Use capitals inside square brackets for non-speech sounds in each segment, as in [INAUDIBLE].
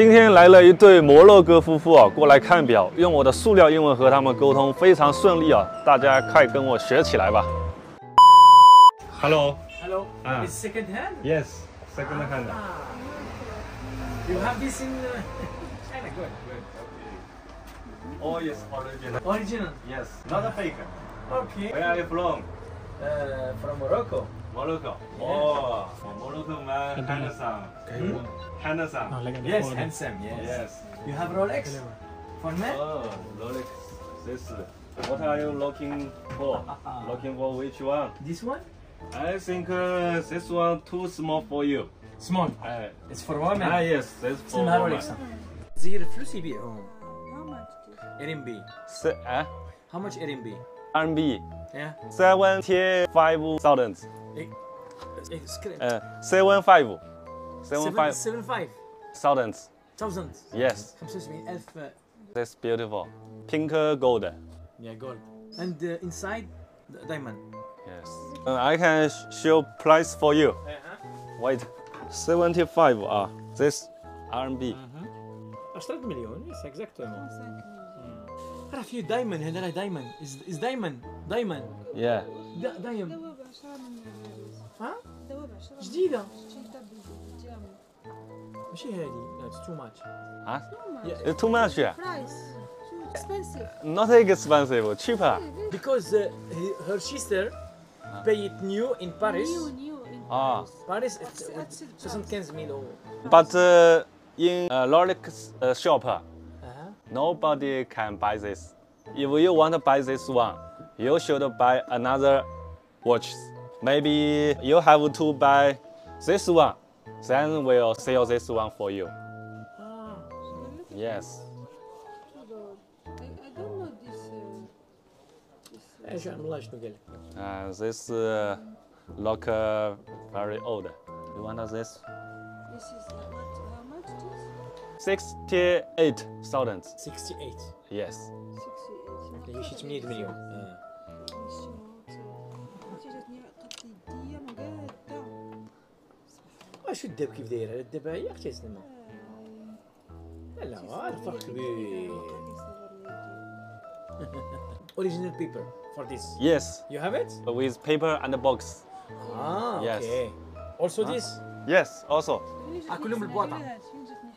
今天来了一对摩洛哥夫妇啊，过来看表，用我的塑料英文和他们沟通，非常顺利啊！大家快跟我学起来吧。Hello. Hello. Ah. It's second hand. Yes. Second hand. Ah. You have this in uh, China. Good. Good. Oh yes, original. Original. Yes, not a fake. Okay. Where are you from? Uh, from Morocco. Morocco. Oh, Morocco man, handsome. Hmm? Handsome. Yes, handsome. Yes. Yes. You have Rolex for men? Oh, Rolex. This. What are you looking for? looking for which one? This one? I think uh, this one too small for you. Small. Uh, It's for women. ah yes, that's for اسمها woman. رولكس زي الفلوس يبيعهم How much? this? ار ام بي Se- uh, How much ار ام بي RMB. Yeah. Seventy five thousand. Uh, seven five. Seven five. Seven five. Thousands. Thousands. Yes. Comes to effort. Uh, That's beautiful. Pink gold. Yeah, gold. And uh, inside, the diamond. Yes. Uh, I can show price for you. Uh -huh. Wait, seventy five. Ah, this RMB. Uh -huh. 4 milhões, Exactly mille. راه فيه دايموند هذا راه دايموند از دايموند دايموند Yeah. دايموند دوا بعشرة من الرز. ها دوا بعشرة من جديدة الرز. شي تاع بيجي. جامد. ماشي هذه اتس تو ماتش Huh? How much? Yeah. It's too much. Yeah. Price. Too expensive. Not expensive. Cheaper. because uh, he- her sister pay it new in Paris New, new in Ah. Paris. Paris it's That's- that's it. 75 000 euros But uh, in uh, Rolex uh, shop, uh, uh-huh. Nobody can buy this. If you want to buy this one, you should buy another watch. Maybe you have to buy this one, then we'll sell this one for you. Ah, yes. Uh, this uh, uh, uh lock uh, very old. You want this? This is 68,000. 68. Yes. 68. يعني should 8 مليون. اش الدب كيف دايره الدابا هي اختي سلمى لا الفرق كبير original paper for this? Yes. You have it? With paper and a box. Ah okay. Also this? Yes also. كلهم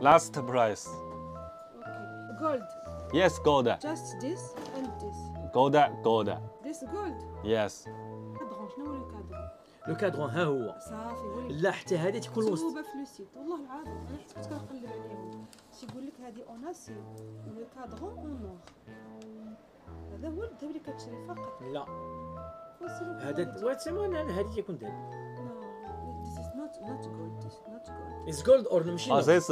，last price. Okay. Gold. yes gold. Just this and this. gold gold. This gold. yes. شنو هو؟ لو كادرون ها هو. صافي ولي لا حتى هذه تكون وسط. مكتوبة في لو سيت والله العظيم أنا حتى كنت كنقلب عليهم. تيقول لك هذه اوناسي ولو كادغون اون نور هذا هو الذهب اللي كتشري فقط. لا. هذا واتسمون هذه تكون ذهب not not gold. This is not gold. از جولد اور ماشي oh no. this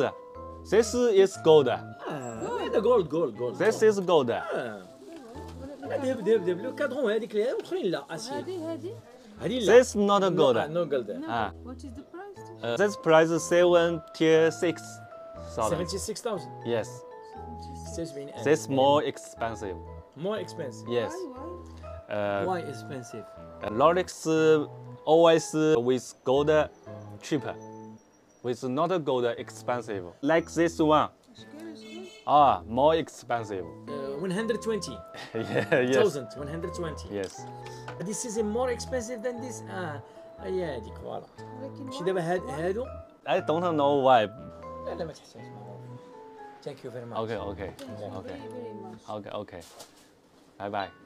this is gold آه، هذا جولد جولد جولد this is gold آه. ذهب ذهب ذهب لو كادرون هذيك اللي والاخرين لا اسيد هذه هذه هذه لا this not gold نو جولد no. Ah. What is the price? Uh, this price seventy six thousand 76000 yes 77000 this more expensive more expensive yes Why? Why? uh, why expensive Rolex uh, always uh, with gold cheaper, with not gold expensive. Like this one, اشكال اشكال ah, more expensive. uh, 120 [LAUGHS] yeah, yes, 1000 120 yes. this is more expensive than this اه هي هذيك فوالا ولكن شي why? دابا هاد Why? هادو I don't know why. لا لا ما تحتاجش ثانك يو فيري ماتش Okay, okay, Thank you okay, very very much. okay, okay. Bye bye.